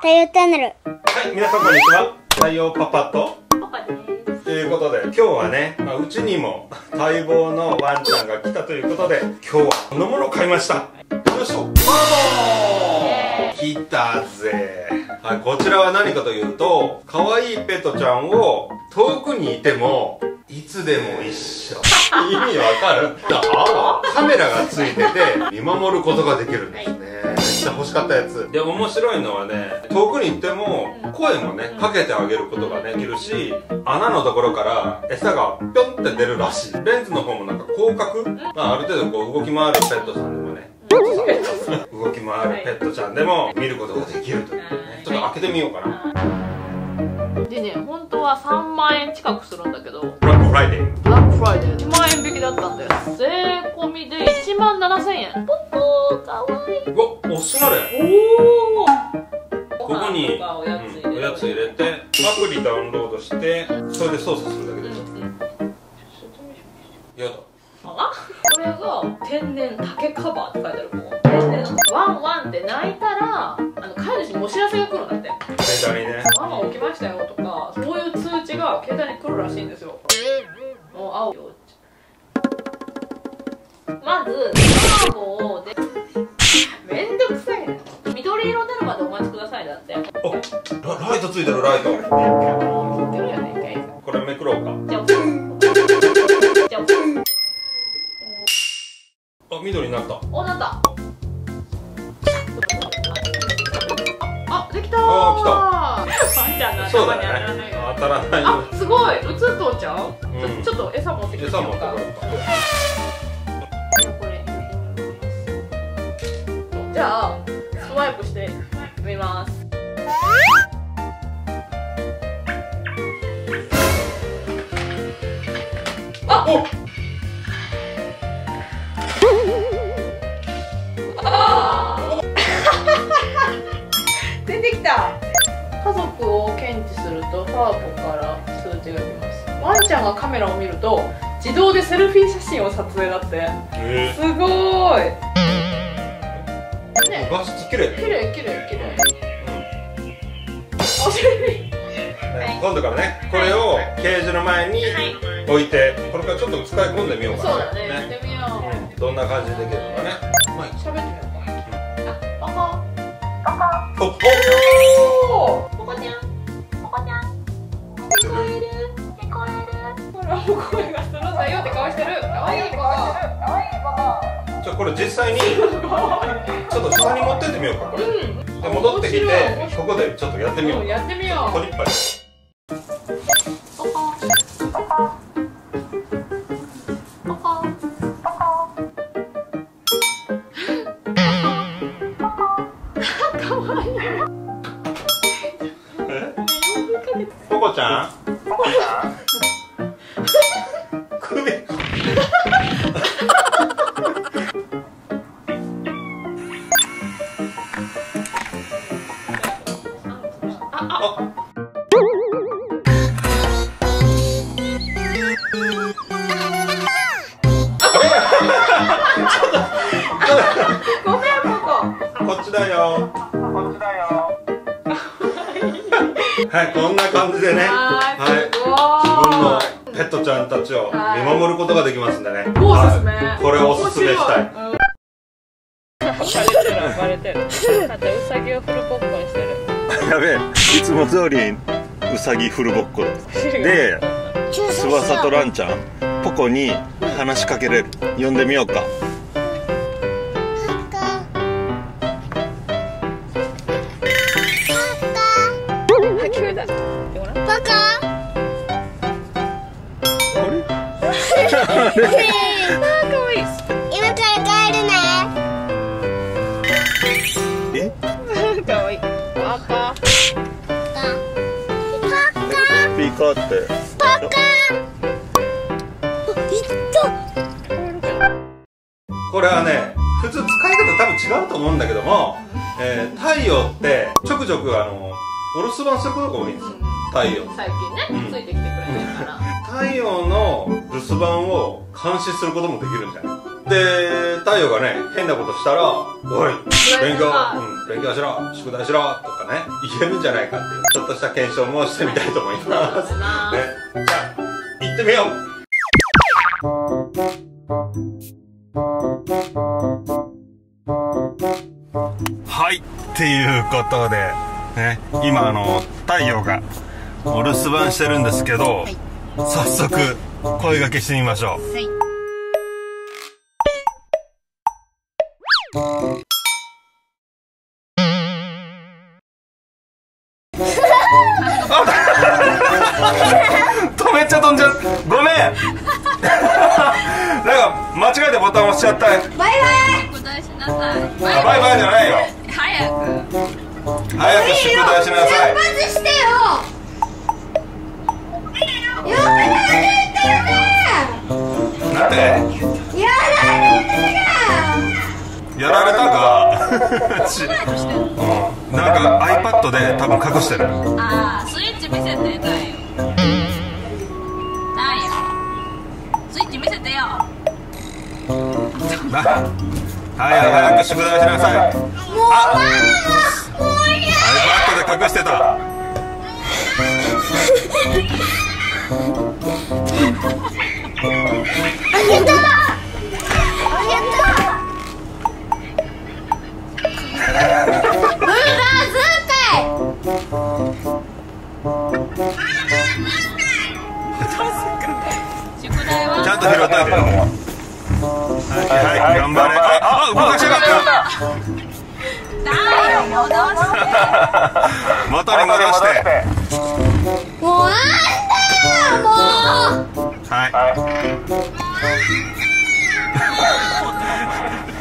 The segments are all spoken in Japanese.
太陽チャンネルはい、皆さんこんにちは。太陽パパと、パパです。ということで、今日はね、まあ、うちにも待望のワンちゃんが来たということで、今日はこのものを買いました。よいしょ。マ来たぜ。はい、こちらは何かというと、可愛いペットちゃんを遠くにいても、いつでも一緒。意味わかる？あカメラがついてて、見守ることができるんですね。めっちゃ欲しかったやつ。で、面白いのはね、遠くに行っても、声もね、かけてあげることができるし、穴のところから餌がぴょんって出るらしい。レンズの方もなんか広角？まあ、ある程度こう動き回るペットさんでもね、動き回るペットちゃんでも見ることができるというね。ちょっと開けてみようかな。でね、本当は3万円近くするんだけど、ブラックフライデー。ブラックフライデー1万円引きだったんだよ。税込みで1万7000円。ポッポー、かわいい。うわ、おしゃれ。おーここに、おやつ入れうんおやつ入れて、アプリダウンロードして、それで操作するだけでしょ。やだ。あこれが天然竹カバーって書いてあるもん天然ワンワンって泣いたらあの飼い主にお知らせが来るんだって携帯にね。ワンワン起きましたよが携帯に来るらしいんですよ。もう青よ。まずカーボをでめんどくさいね緑色になるまでお待ちくださいだって。言っおラライトついてるライト。当たらないあすごい。映っとん？ちゃう、うん。ちょちょっと餌持ってきてみようか家族を検知するとファーポから数値が出ます。ワンちゃんがカメラを見ると自動でセルフィー写真を撮影だって。え。すごーい。ー、ね画質綺麗。綺麗綺麗綺麗。お今度からね、これをケージの前にはい。置いて、これからちょっと使い込んでみようかな。そうだね。やってみよう。うん。どんな感じでできるのかね。まあ喋ってれ実際にちょっと下に持ってってみようかこれ、うん。で戻ってきてここでちょっとやってみよう。うんやってみよう。トリッパリポコポコかわいいポコちゃん？ポコちゃんはいこんな感じでね。ははい。自分のペットちゃんたちをはい。見守ることができますんでね。おすすめ、はい。これをおすすめしたい。バレてる。バレてるだってウサギをフルポッコにしてる。やべえいつも通りウサギフルボッコで翼とランちゃんポコに話しかけれる。呼んでみようかごらんパカ？あれ？あーかわいい。今から帰るね。え？かわいい。赤パピーカーって。パカ。おいったこれはね普通使い方多分違うと思うんだけども、えー太陽ってちょくちょくあのお留守番することが多いんですよ太陽。最近ね、うんついてきてくれてるから。太陽の留守番を監視することもできるんじゃない？で太陽がね変なことしたら「おい勉強、はうん、勉強しろ宿題しろ」とかね言えるんじゃないかっていうちょっとした検証もしてみたいと思います、ね、じゃあ行ってみよう。はいっていうことでね今あの太陽がお留守番してるんですけど、早速声掛けしてみましょう。はい。とめっちゃ飛んじゃう。ごめん。なんか間違えてボタン押しちゃった。バイバイ。宿題しなさい。バイバイじゃないよかちうんなんか iPad で多分隠してる。ああスイッチ見せて太陽太陽スイッチ見せてよ。なはい早く宿題しなさい。だもうあもう iPad で隠してた と拾っといてよはい。はい。頑張れ。ああ動かしやがった戻して元に戻してもうなんだよもうはい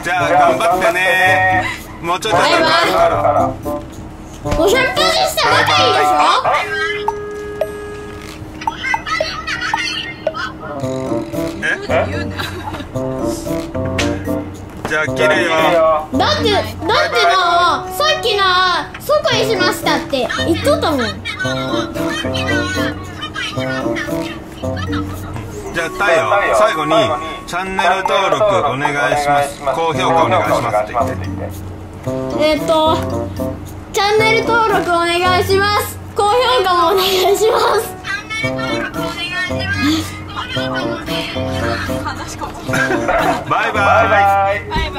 じゃあ頑張ってね。もうちょっとで帰るから。50分したばかりでしょ？じゃあ切るよ。だってだってなさっきな即位しましたって言っとったもん。じゃあ太陽最後にチャンネル登録お願いします。高評価お願いしますって言って。えっ、とチャンネル登録お願いします。高評価もお願いします。話しかもバイバイバイバイ。バイバイ